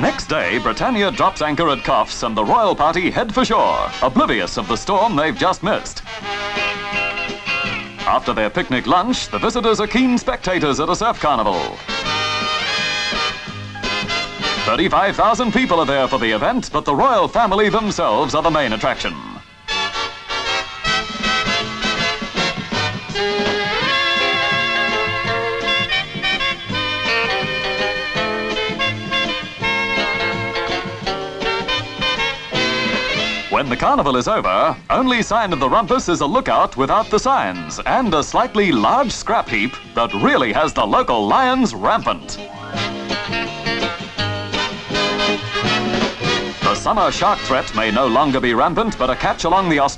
Next day, Britannia drops anchor at Coffs and the royal party head for shore, oblivious of the storm they've just missed. After their picnic lunch, the visitors are keen spectators at a surf carnival. 35,000 people are there for the event, but the royal family themselves are the main attraction. When the carnival is over, only sign of the rumpus is a lookout without the signs and a slightly large scrap heap that really has the local lions rampant. The summer shark threat may no longer be rampant, but a catch along the Australian